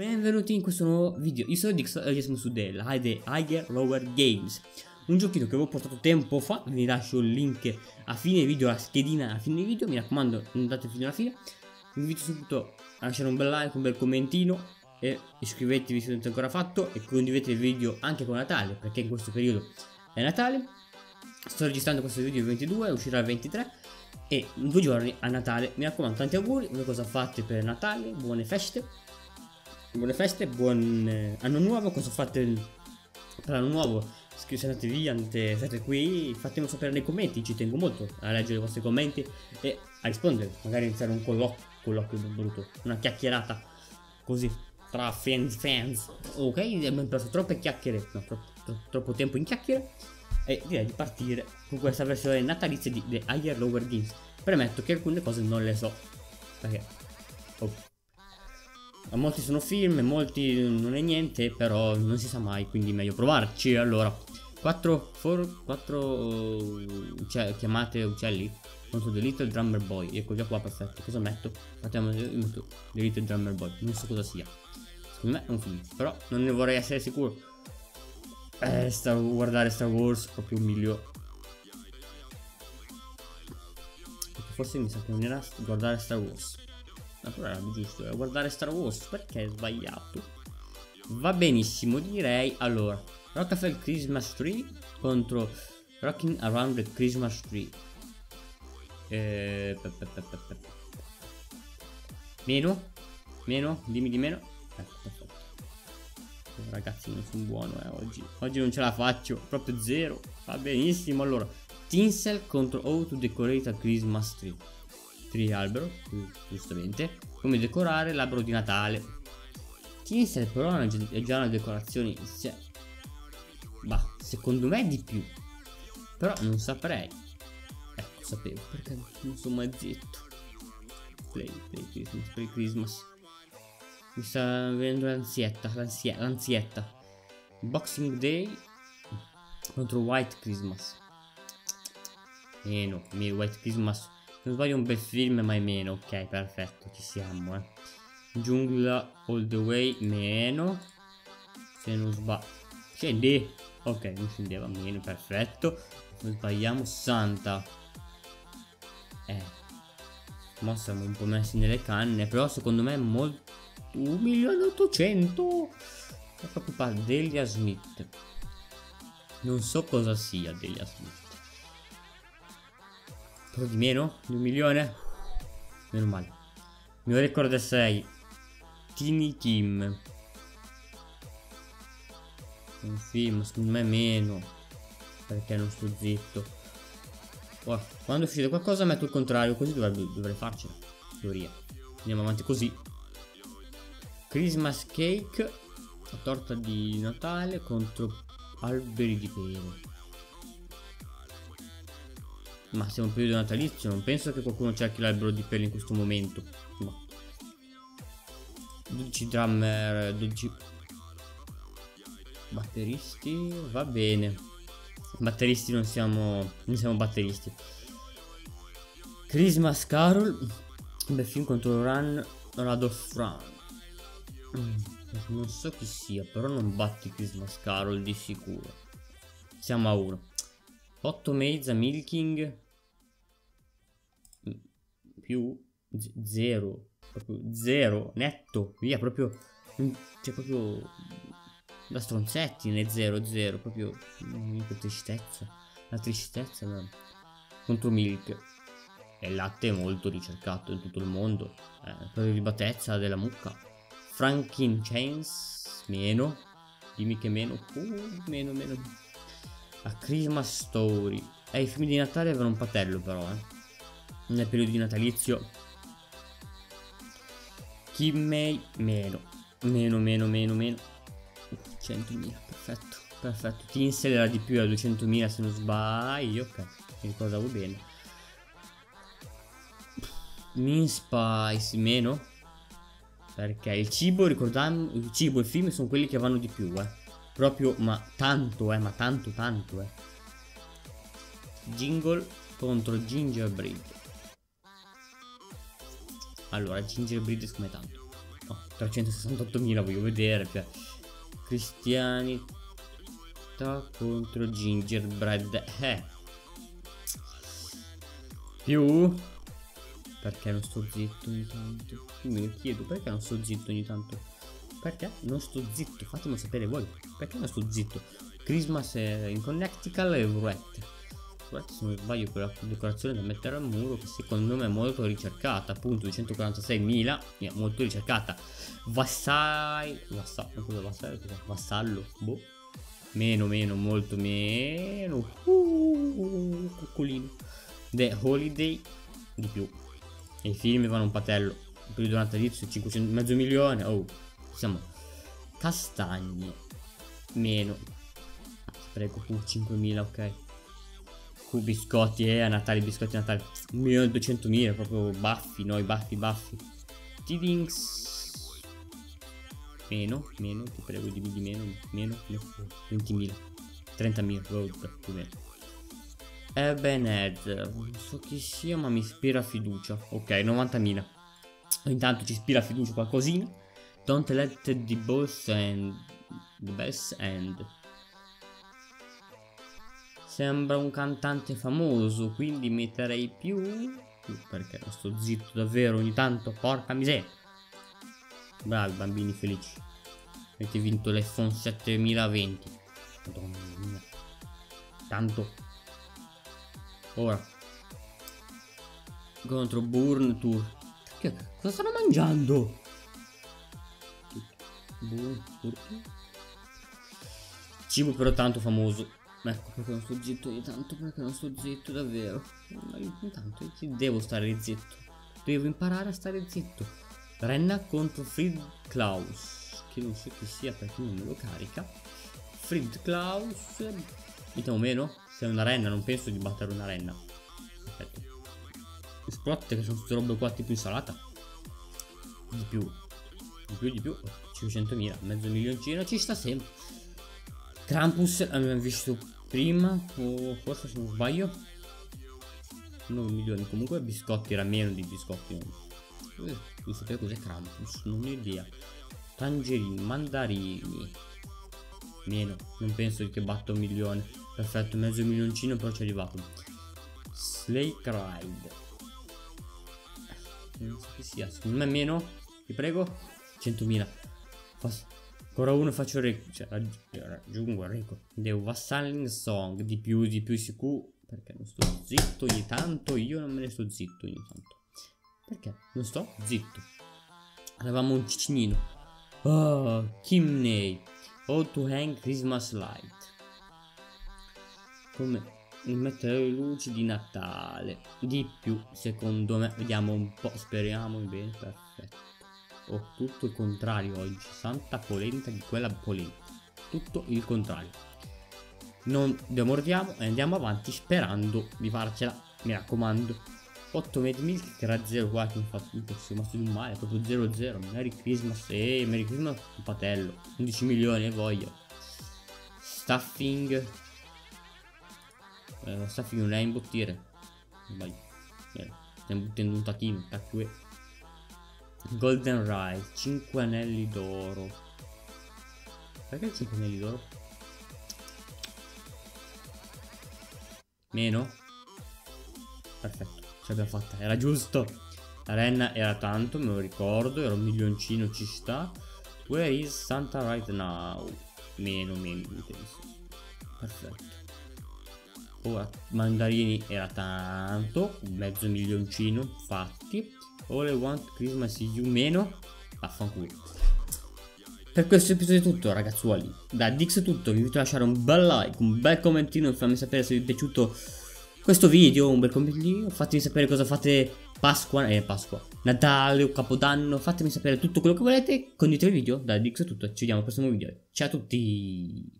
Benvenuti in questo nuovo video, io sono Dix e oggi siamo su della Higher Lower Games. Un giochino che avevo portato tempo fa, vi lascio il link a fine video, la schedina a fine video Mi raccomando, andate fino alla fine. Vi invito subito a lasciare un bel like, un bel commentino E iscrivetevi se non avete ancora fatto E condividete il video anche con Natale, perché in questo periodo è Natale. Sto registrando questo video il 22, uscirà il 23 e in due giorni a Natale. Mi raccomando, tanti auguri, voi cosa fate per Natale, buone feste buone feste, buon eh, anno nuovo, cosa fate per l'anno nuovo? Se andate siete qui, fatemi sapere nei commenti, ci tengo molto a leggere i vostri commenti e a rispondere, magari iniziare un colloquio, colloquio brutto, una chiacchierata così tra fans fans. Ok, abbiamo perso troppe chiacchiere, no, troppo, troppo, troppo tempo in chiacchiere e direi di partire con questa versione natalizia di The Higher Lower Games. Premetto che alcune cose non le so, perché oh, molti sono film, molti non è niente, però non si sa mai, quindi meglio provarci. Allora, 4, 4 cioè, chiamate uccelli contro The Little Drummer Boy. Ecco già qua, perfetto. Cosa metto? Mettiamo The Little Drummer Boy. Non so cosa sia. Secondo me è un film, però non ne vorrei essere sicuro. Eh, Star, guardare Star Wars proprio un migliore. Forse mi sa che non era guardare Star Wars. Era giusto, era guardare Star Wars, perché è sbagliato? Va benissimo, direi. Allora, Rockefeller Christmas Tree contro Rocking Around the Christmas Tree. Eh, meno? Meno? Dimmi di meno. Ecco, perfetto. Ragazzi, non sono buono eh, oggi. Oggi non ce la faccio, proprio zero. Va benissimo, allora. Tinsel contro How to Decorate a Christmas Tree albero, giustamente, come decorare l'albero di Natale. Tinsel però è già una decorazione, cioè, bah, secondo me è di più, però non saprei. Ecco, sapevo, perché non sono mai zitto. Play, play Christmas, play Christmas. Mi sta venendo l'ansietta, l'ansietta. Boxing Day contro White Christmas. Meno, meno White Christmas non sbaglio un bel film ma è meno. Ok perfetto ci siamo eh. Giungla all the way meno. Se non sbaglio Scendi Ok non scendeva meno perfetto. Non sbagliamo Santa Eh Ma siamo un po' messi nelle canne Però secondo me è molto 1.800.000 È proprio Delia Smith. Non so cosa sia Delia Smith Cosa di meno? Di un milione? Meno male. Il mio record è 6. Tiny Kim. Un film, secondo me meno. Perché non sto zitto. Oh, quando uscite qualcosa metto il contrario, così dovrebbe, dovrei farcela. Teoria. Andiamo avanti così. Christmas cake. La torta di Natale contro alberi di pelo. Ma siamo in periodo natalizio, non penso che qualcuno cerchi l'albero di peli in questo momento. No. 12 drummer, 12 batteristi, va bene. Batteristi non siamo, non siamo batteristi. Christmas Carol, bel film contro Run Radolf Run. Mm, non so chi sia, però non batti Christmas Carol di sicuro. Siamo a uno. 8 mezza milking più 0 proprio 0 netto via proprio c'è proprio da stronzetti nel 0 0 proprio che tristezza la tristezza no? contro milk e il latte è molto ricercato in tutto il mondo eh, per ribatezza della mucca frankincense meno dimmi che meno uh, meno meno a Christmas Story. Eh, i film di Natale avevano un patello però, eh. Nel periodo di natalizio. Kimmei, meno. Meno, meno, meno, meno. 100.000, perfetto. Perfetto. Tinsel era di più a 200.000 se non sbaglio. Ok, mi ricordavo bene. Min Spice, meno. Perché il cibo, ricordiamo, il cibo e il film sono quelli che vanno di più, eh. Proprio, ma tanto, eh, ma tanto, tanto, eh. Jingle contro Gingerbread. Allora, Gingerbread come tanto. Oh, 368.000 voglio vedere. Cioè, cristianità contro gingerbread. Eh. Più? Perché non sto zitto ogni tanto? Io mi chiedo perché non sto zitto ogni tanto. Perché non sto zitto? Fatemi sapere voi. Perché non sto zitto? Christmas in Connecticut e Roulette. Roulette se non sbaglio quella decorazione da mettere al muro che secondo me è molto ricercata. Appunto 246.000. Yeah, molto ricercata. Vassai. Vassallo. Cosa vassallo? Vassallo. Boh. Meno, meno, molto meno. Uh, coccolino. The Holiday. Di più. E i film vanno un patello. Il periodo natalizio 500, mezzo milione. Oh, siamo castagne. Meno. Prego, uh, 5.000, ok. Q biscotti, eh, a Natale, biscotti a Natale. 1.200.000, proprio baffi, noi, baffi, baffi. Tidings. Meno, meno, ti prego, dividi meno, meno, 20.000. 30.000, oh, più meno. Ebenezer, non so chi sia ma mi ispira fiducia. Ok, 90.000. Intanto ci ispira fiducia qualcosina. Don't let the boss and the best end. Sembra un cantante famoso, quindi metterei più... Perché non sto zitto davvero ogni tanto, porca miseria. Bravi bambini felici. Avete vinto l'iPhone 7020. Madonna mia. Tanto Ora. Contro Burn Tour. Cosa stanno mangiando? Cibo però tanto famoso. Ecco perché non sto zitto ogni tanto, perché non sto zitto davvero. Ma intanto io devo stare zitto. Devo imparare a stare zitto. Renna contro Fried Klaus. Che non so chi sia perché non me lo carica. Fried Klaus. Mettiamo meno? Se è una renna, non penso di battere una renna. Perfetto. Splotte che sono queste robe qua tipo insalata. Di più. Di più, di più. 500.000, mezzo milioncino, ci sta sempre. Krampus abbiamo visto prima, o forse se non sbaglio. 9 milioni, comunque biscotti era meno di biscotti. Eh, non sapere cos'è Krampus, non ho idea. Tangerini, mandarini. Meno, non penso che batta un milione. Perfetto, mezzo milioncino però ci è arrivato. Slake Ride. Non so che sia. Secondo me meno. Ti prego. 100.000. Ancora uno faccio rec cioè, raggiungo il record. Devo vassalling song. Di più, di più sicuro. Perché non sto zitto ogni tanto. Io non me ne sto zitto ogni tanto. Perché? Non sto zitto. Avevamo un cicinino. Oh, Kimney. All to hang Christmas light come mettere le luci di Natale di più secondo me vediamo un po' speriamo bene perfetto ho tutto il contrario oggi santa polenta di quella polenta. Tutto il contrario. Non demordiamo e andiamo avanti sperando di farcela mi raccomando. 8 made milk che era 0,4 infatti un po' rimasto di un male proprio 0,0 Merry Christmas e eh, Merry Christmas un patello. 11 milioni e voglio. Stuffing. Eh, sta finendo a imbottire. Vai. Eh, stiamo buttando un tachino. Cacchio Golden Rise, 5 anelli d'oro. Perché 5 anelli d'oro? Meno? Perfetto, ce l'abbiamo fatta, era giusto. La renna era tanto, me lo ricordo, era un milioncino, ci sta. Where is Santa right now? Meno, meno, Perfetto. Ora, mandarini era tanto, mezzo milioncino, infatti. All I want Christmas is you meno, vaffanculo. Per questo episodio è tutto ragazzuoli, da Dix è tutto, vi invito a lasciare un bel like, un bel commentino e fammi sapere se vi è piaciuto questo video, un bel commentino, fatemi sapere cosa fate Pasqua, eh Pasqua, Natale o Capodanno, fatemi sapere tutto quello che volete, condividete il video, da Dix è tutto, ci vediamo al prossimo video, ciao a tutti!